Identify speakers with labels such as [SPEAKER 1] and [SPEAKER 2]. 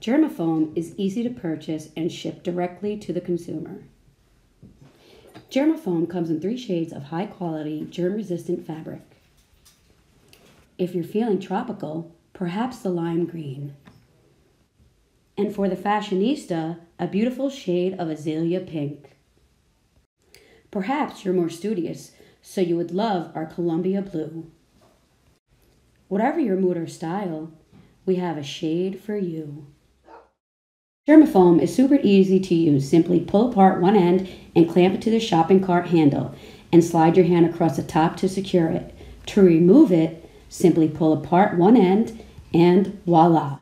[SPEAKER 1] Germ-O-Foam is easy to purchase and shipped directly to the consumer. Germ-O-Foam comes in three shades of high quality, germ resistant fabric. If you're feeling tropical, perhaps the lime green. And for the fashionista, a beautiful shade of azalea pink. Perhaps you're more studious, so you would love our Columbia blue. Whatever your mood or style, we have a shade for you. Germ-O-Foam is super easy to use. Simply pull apart one end and clamp it to the shopping cart handle and slide your hand across the top to secure it. To remove it, simply pull apart one end and voila!